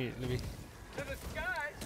Here, let me. To the sky.